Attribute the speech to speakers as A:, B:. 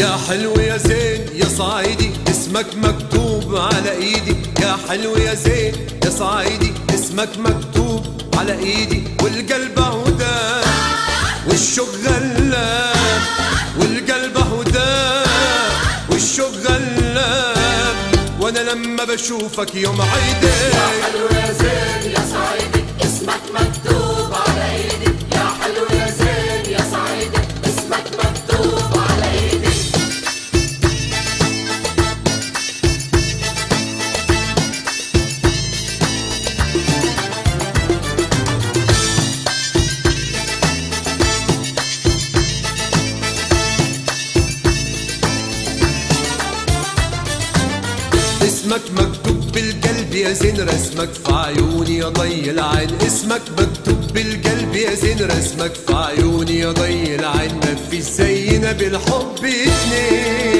A: يا صعيدي اسمك مكتوب على ايدي. يا حلو يا زين يا صعيدي اسمك مكتوب على ايدي. والقلب هدى والشوق غلاب والقلب هدى والشوق غلاب وأنا لما بشوفك يوم عيدي
B: حلو يا زين يا صعيدي اسمك مكتوب على ايدي.
A: اسمك مكتوب بالقلب يا زين رسمك في عيوني يا ضي العين. اسمك مكتوب بالقلب يا زين رسمك في عيوني يا ضي العين. ما في زينا بالحب اتنين.